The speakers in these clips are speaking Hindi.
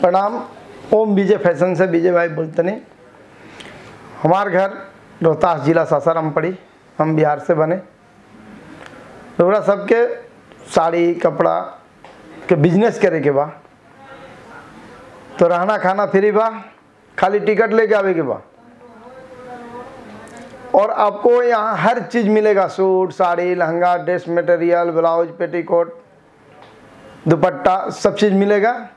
प्रणाम। ओम विजय फ़ैशन से विजय भाई बोलते नहीं हमार घर रोहतास जिला सासाराम पड़ी। हम बिहार से बने। रोरा सबके साड़ी, कपड़ा के बिज़नेस करे के बा। तो रहना खाना फ्री बा। खाली टिकट लेके आवे के बा। और आपको यहाँ हर चीज़ मिलेगा। Suit, sari, lehenga, dress material blouse, petticoat, dupatta, सब चीज़ मिलेगा।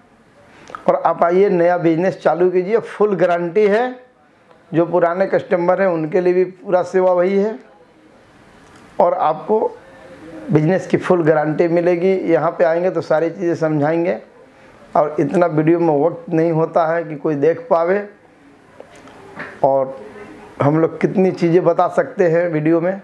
और आप आइए, नया बिज़नेस चालू कीजिए। फुल गारंटी है। जो पुराने कस्टमर हैं, उनके लिए भी पूरा सेवा वही है। और आपको बिज़नेस की फुल गारंटी मिलेगी। यहाँ पे आएँगे तो सारी चीज़ें समझाएँगे। और इतना वीडियो में वक्त नहीं होता है कि कोई देख पावे। और हम लोग कितनी चीज़ें बता सकते हैं वीडियो में।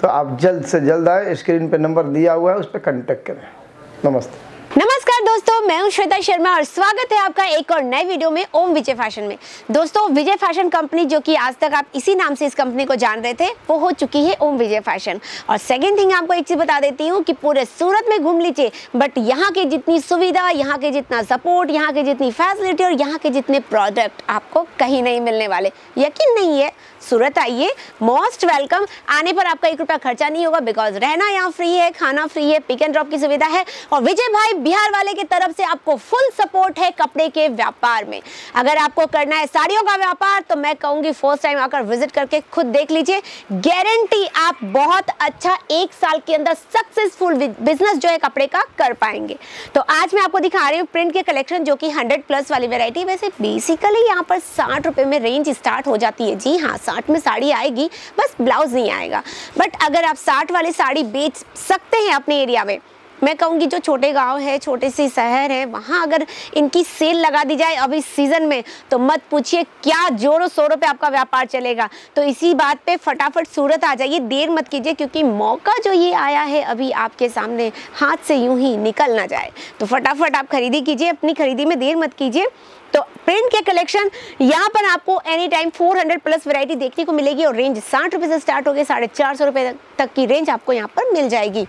तो आप जल्द से जल्द आए। स्क्रीन पे नंबर दिया हुआ है, उस पर कांटेक्ट करें। नमस्ते। नमस्कार। दोस्तों, मैं हूँ श्वेता शर्मा और स्वागत है आपका एक और नए वीडियो में ओम विजय फ़ैशन में। दोस्तों, विजय फ़ैशन कंपनी जो कि आज तक आप इसी नाम से इस कंपनी को जान रहे थे, वो हो चुकी है ओम विजय फ़ैशन। और सेकंड थिंग आपको एक चीज़ बता देती हूँ कि पूरे सूरत में घूम लीजिए बट यहाँ के जितनी सुविधा, यहाँ के जितना सपोर्ट यहाँ के जितनी फैसिलिटी और यहाँ के जितने प्रोडक्ट आपको कहीं नहीं मिलने वाले। यकीन नहीं है? सूरत आइए मोस्ट वेलकम आने पर आपका एक रुपया खर्चा नहीं होगा बिकॉज़ रहना यहाँ फ्री है, खाना फ्री है पिक एंड ड्रॉप की सुविधा है। और विजय भाई बिहार वाले की तरफ़ से आपको फुल सपोर्ट है कपड़े के व्यापार में। अगर आपको करना है साड़ियों का व्यापार तो मैं कहूँगी फ़र्स्ट टाइम आकर विज़िट करके खुद देख लीजिए। गारंटी आप बहुत अच्छा एक साल के अंदर सक्सेसफुल बिज़नेस जो है कपड़े का कर पाएँगे। तो आज मैं आपको दिखा रही हूँ प्रिंट के कलेक्शन जो कि 100 प्लस वाली वेरायटी वैसे बेसिकली यहाँ पर साठ में रेंज स्टार्ट हो जाती है। जी हाँ साठ में साड़ी आएगी, बस ब्लाउज नहीं आएगा। बट अगर आप साठ वाली साड़ी बेच सकते हैं अपने एरिया में मैं कहूँगी जो छोटे गाँव है, छोटे से शहर है, वहाँ अगर इनकी सेल लगा दी जाए अभी सीज़न में तो मत पूछिए क्या जोरों शोरों पे आपका व्यापार चलेगा। तो इसी बात पे फटाफट सूरत आ जाइए, देर मत कीजिए, क्योंकि मौका जो ये आया है, अभी आपके सामने हाथ से यूँ ही निकल ना जाए। तो फटाफट आप खरीदी कीजिए, अपनी खरीदी में देर मत कीजिए। तो प्रिंट के कलेक्शन यहाँ पर आपको एनी टाइम 400 प्लस वैरायटी देखने को मिलेगी और रेंज साठ रुपये से स्टार्ट होगी, साढ़े चार सौ रुपये तक की रेंज आपको यहाँ पर मिल जाएगी।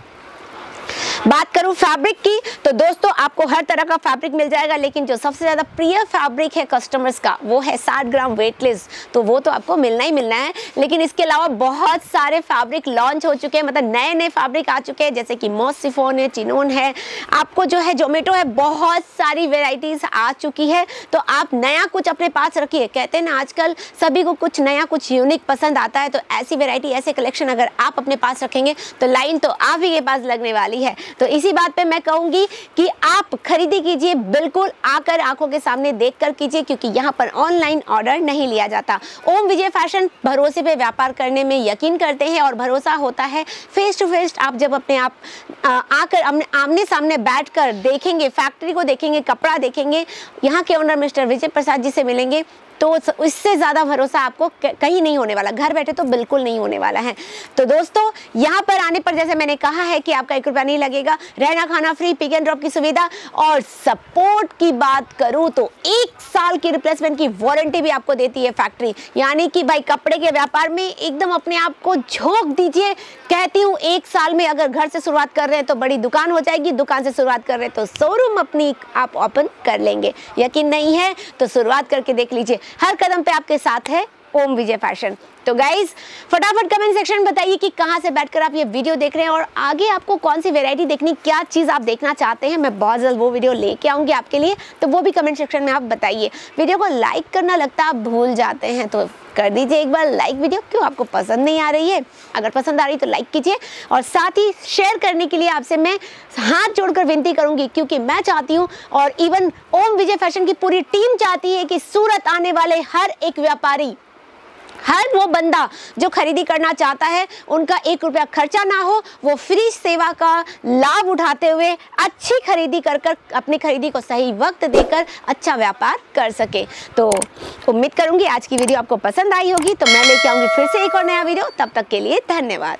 बात करूँ फैब्रिक की तो दोस्तों आपको हर तरह का फैब्रिक मिल जाएगा, लेकिन जो सबसे ज़्यादा प्रिय फैब्रिक है कस्टमर्स का, वो है 60 ग्राम वेटलेस तो वो तो आपको मिलना ही मिलना है। लेकिन इसके अलावा बहुत सारे फैब्रिक लॉन्च हो चुके हैं मतलब नए नए फैब्रिक आ चुके हैं, जैसे कि मॉस सिफोन है चिनोन है। आपको जो है जोमेटो है, बहुत सारी वेराइटीज आ चुकी है। तो आप नया कुछ अपने पास रखिए। कहते हैं ना, आजकल सभी को कुछ नया, कुछ यूनिक पसंद आता है तो ऐसी वेराइटी ऐसे कलेक्शन अगर आप अपने पास रखेंगे तो लाइन तो आप ही के पास लगने वाली है। तो इसी बात पर मैं कहूँगी कि आप खरीदी कीजिए, बिल्कुल आकर आँखों के सामने देख कर कीजिए, क्योंकि यहाँ पर ऑनलाइन ऑर्डर नहीं लिया जाता। ओम विजय फ़ैशन, भरोसे पे व्यापार करने में यकीन करते हैं और भरोसा होता है। फेस टू फेस आप जब अपने आप आकर आमने सामने बैठ कर देखेंगे फैक्ट्री को देखेंगे, कपड़ा देखेंगे, यहाँ के ओनर मिस्टर विजय प्रसाद जी से मिलेंगे। तो इससे ज़्यादा भरोसा आपको कहीं नहीं होने वाला। घर बैठे तो बिल्कुल नहीं होने वाला है। तो दोस्तों, यहाँ पर आने पर जैसे मैंने कहा है कि आपका एक रुपया नहीं लगेगा। रहना, खाना फ्री पिक एंड ड्रॉप की सुविधा और सपोर्ट की बात करूँ तो एक साल की रिप्लेसमेंट की वारंटी भी आपको देती है फैक्ट्री यानी कि भाई कपड़े के व्यापार में एकदम अपने आप को झोंक दीजिए। कहती हूँ, एक साल में अगर घर से शुरुआत कर रहे हैं तो बड़ी दुकान हो जाएगी। दुकान से शुरुआत कर रहे हैं तो शोरूम अपनी आप ओपन कर लेंगे। यकीन नहीं है? तो शुरुआत करके देख लीजिए। हर कदम पे आपके साथ है। ओम विजय फ़ैशन। तो गाइज़ फटाफट कमेंट सेक्शन बताइए कि कहाँ से बैठकर आप ये वीडियो देख रहे हैं और आगे आपको कौन सी वेरायटी देखनी, क्या चीज़ आप देखना चाहते हैं, मैं बहुत जल्द वो वीडियो लेके आऊँगी आपके लिए तो वो भी कमेंट सेक्शन में आप बताइए। वीडियो को लाइक करना लगता आप भूल जाते हैं तो कर दीजिए एक बार लाइक वीडियो क्यों? आपको पसंद नहीं आ रही है। अगर पसंद आ रही तो लाइक कीजिए। और साथ ही शेयर करने के लिए आपसे मैं हाथ जोड़कर विनती करूँगी, क्योंकि मैं चाहती हूँ और इवन ओम विजय फ़ैशन की पूरी टीम चाहती है कि सूरत आने वाले हर एक व्यापारी हर वो बंदा जो खरीदी करना चाहता है, उनका एक रुपया खर्चा ना हो, वो फ्री सेवा का लाभ उठाते हुए अच्छी खरीदी कर कर अपनी खरीदी को सही वक्त देकर अच्छा व्यापार कर सके। तो उम्मीद करूँगी आज की वीडियो आपको पसंद आई होगी तो मैं लेके आऊँगी फिर से एक और नया वीडियो। तब तक के लिए धन्यवाद।